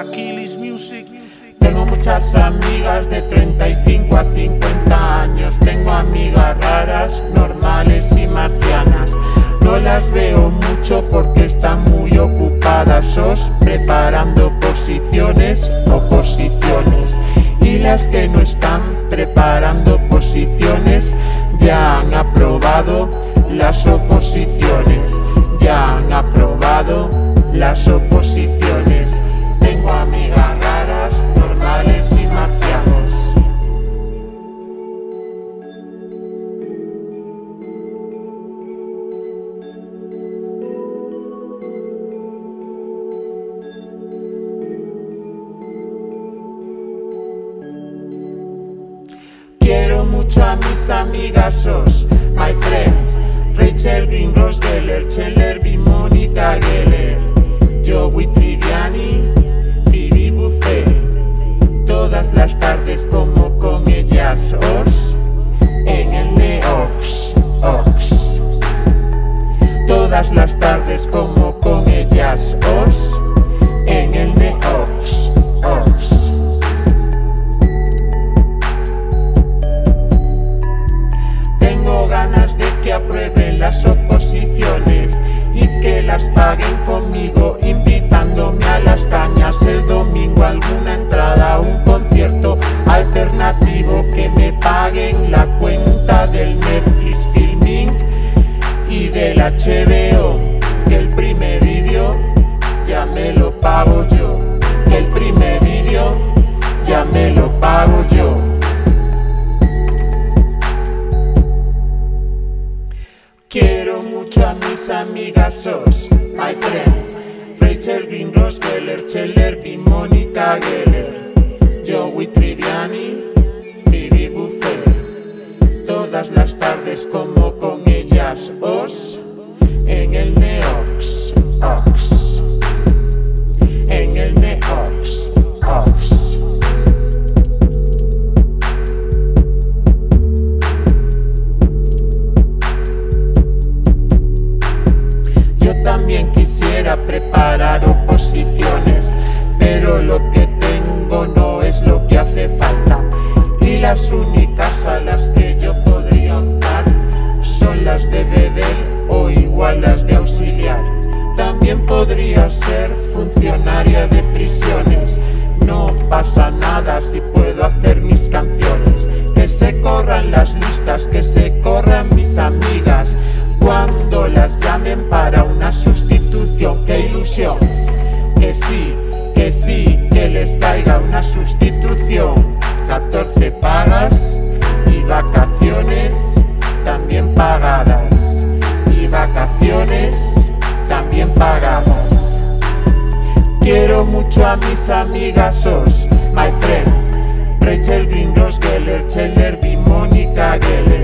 Aquiles Music. Tengo muchas amigas de 35 a 50 años. Tengo amigas raras, normales y marcianas. No las veo mucho porque están muy ocupadas, sos preparando posiciones o posiciones. Y las que no están preparando posiciones ya han aprobado las oposiciones. Ya han aprobado las oposiciones. A mis amigasos, my friends. Rachel Green, Rose Geller, Cheller B, Geller, Joey Triviani, Phoebe Buffet. Todas las tardes como con ellas os en el Neox, Ox. Todas las tardes como con ellas os conmigo y mis amigasos, my friends. Rachel Green, Rose Geller, Cheller B, Mónica Geller, Joey Triviani, Phoebe Buffet. Todas las tardes como con ellas os Yo también quisiera preparar oposiciones, pero lo que tengo no es lo que hace falta. Y las únicas a las que yo podría optar son las de Bedel o igual las de auxiliar. También podría ser funcionaria de prisiones. No pasa nada si puedo hacer mis canciones. Que se corran las listas, que se corran mis las llamen para una sustitución, qué ilusión. Que sí, que sí, que les caiga una sustitución. 14 pagas y vacaciones también pagadas. Y vacaciones también pagadas. Quiero mucho a mis amigasos, my friends. Rachel Green, Rose Geller, Cheller Mónica Geller.